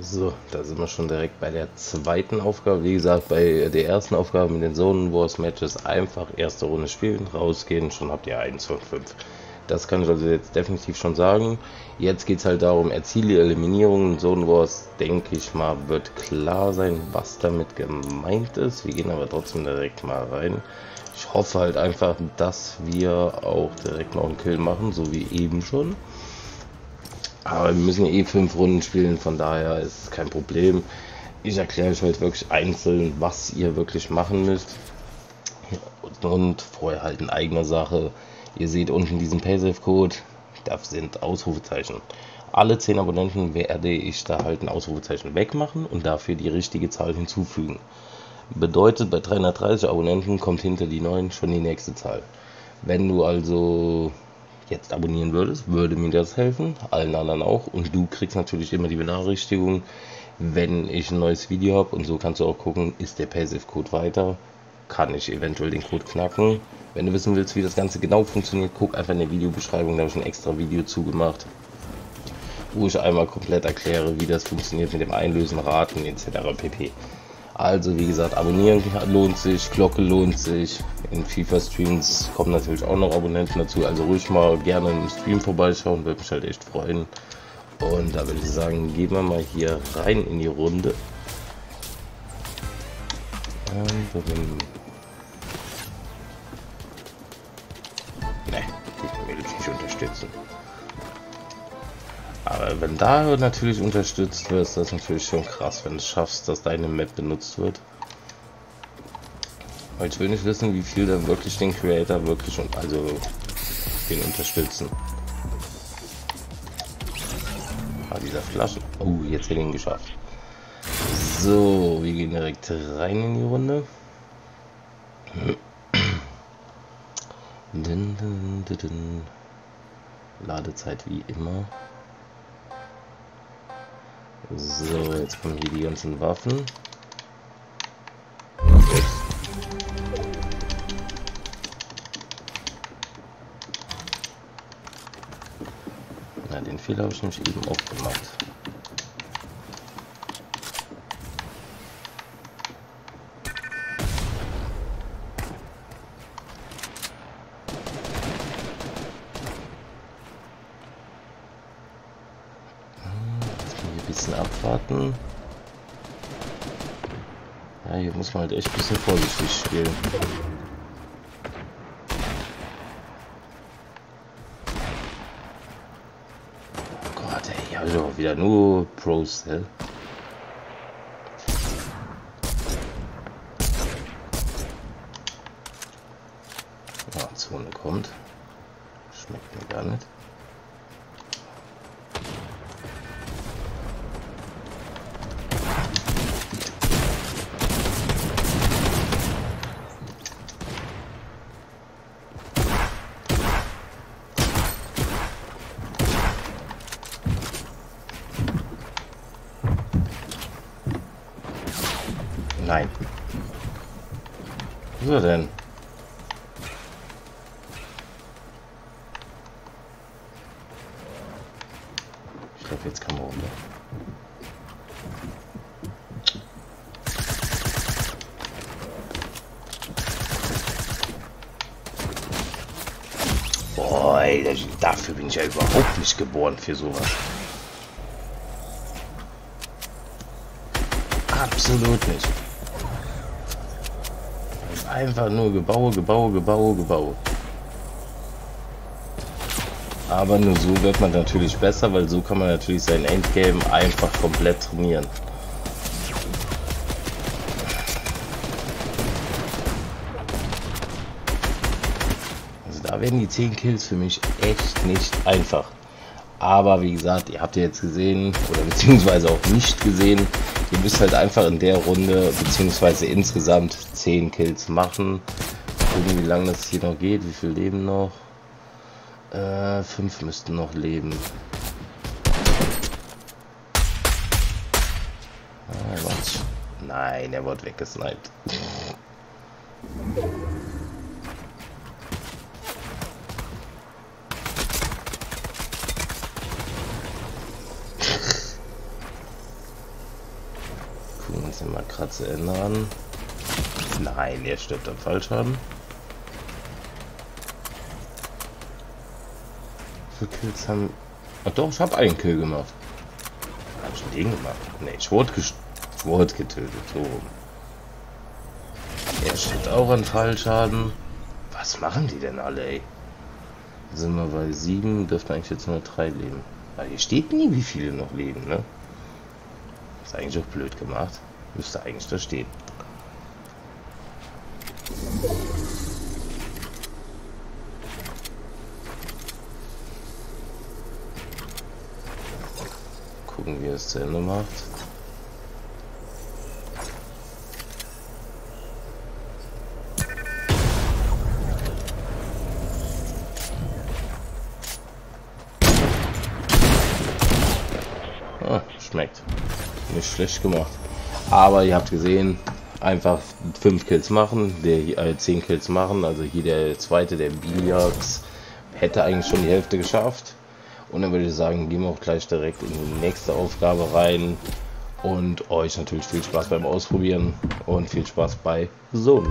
So, da sind wir schon direkt bei der zweiten Aufgabe. Wie gesagt, bei der ersten Aufgabe mit den Zone Wars Matches einfach erste Runde spielen, rausgehen, schon habt ihr 1 von 5. Das kann ich also jetzt definitiv schon sagen. Jetzt geht es halt darum, erziele Eliminierungen. Zone Wars, denke ich mal, wird klar sein, was damit gemeint ist. Wir gehen aber trotzdem direkt mal rein. Ich hoffe halt einfach, dass wir auch direkt noch einen Kill machen, so wie eben schon. Aber wir müssen ja eh fünf Runden spielen, von daher ist es kein Problem. Ich erkläre euch halt wirklich einzeln, was ihr wirklich machen müsst. Und vorher halt in eigener Sache. Ihr seht unten diesen Paysafe-Code, da sind Ausrufezeichen. Alle 10 Abonnenten werde ich da halt ein Ausrufezeichen wegmachen und dafür die richtige Zahl hinzufügen. Bedeutet, bei 330 Abonnenten kommt hinter die 9 schon die nächste Zahl. Wenn du also jetzt abonnieren würdest, würde mir das helfen, allen anderen auch. Und du kriegst natürlich immer die Benachrichtigung, wenn ich ein neues Video habe. Und so kannst du auch gucken, ist der Passive-Code weiter, kann ich eventuell den Code knacken. Wenn du wissen willst, wie das Ganze genau funktioniert, guck einfach in der Videobeschreibung, da habe ich ein extra Video zugemacht, wo ich einmal komplett erkläre, wie das funktioniert mit dem Einlösen, Raten etc. pp. Also wie gesagt, abonnieren lohnt sich, Glocke lohnt sich. In FIFA Streams kommen natürlich auch noch Abonnenten dazu. Also ruhig mal gerne im Stream vorbeischauen, würde mich halt echt freuen. Und da würde ich sagen, gehen wir mal hier rein in die Runde. Ne, ich will dich nicht unterstützen. Aber wenn da natürlich unterstützt wird, ist das natürlich schon krass, wenn du es schaffst, dass deine Map benutzt wird. Weil ich will nicht wissen, wie viel dann wirklich den Creator wirklich und also den unterstützen. Ah, dieser Flasche. Oh, jetzt hätte ich ihn geschafft. So, wir gehen direkt rein in die Runde. Ladezeit wie immer. So, jetzt kommen hier die ganzen Waffen. Na, den Fehler habe ich nämlich eben auch gemacht. Bisschen abwarten. Ja, hier muss man halt echt ein bisschen vorsichtig spielen. Oh Gott, ey, also wieder nur Pros, ne? Ja, Zone kommt. Schmeckt mir gar nicht. Nein. Er denn? Ich glaube, jetzt kann man runter. Dafür bin ich ja überhaupt nicht geboren für sowas. Absolut nicht. Einfach nur Gebaue, Gebaue, Gebaue, Gebaue. Aber nur so wird man natürlich besser, weil so kann man natürlich sein Endgame einfach komplett trainieren. Also da werden die 10 Kills für mich echt nicht einfach. Aber wie gesagt, ihr habt ja jetzt gesehen, oder beziehungsweise auch nicht gesehen, ihr müsst halt einfach in der Runde, beziehungsweise insgesamt 10 Kills machen. Gucken, wie lange das hier noch geht, wie viel Leben noch. Äh, 5 müssten noch leben. Ah, Nein, er wird weggesniped. Den mal Ende an. Nein, er stirbt am Fallschaden. Viele Kills haben... Ach doch, ich habe einen Kill gemacht. Hab ich den gemacht? Ne, ich wurde, ich wurde getötet. So. Er stirbt auch an Fallschaden. Was machen die denn alle, ey? Sind wir bei sieben, dürften eigentlich jetzt nur drei leben. Aber hier steht nie, wie viele noch leben, ne? Ist eigentlich auch blöd gemacht. Müsste eigentlich da stehen. Gucken, wie er es zu Ende macht. Ah, schmeckt. Nicht schlecht gemacht. Aber ihr habt gesehen, einfach 5 Kills machen, der äh, 10 Kills machen. Also hier der zweite, der Biliax, hätte eigentlich schon die Hälfte geschafft. Und dann würde ich sagen, gehen wir auch gleich direkt in die nächste Aufgabe rein. Und euch natürlich viel Spaß beim Ausprobieren und viel Spaß bei so.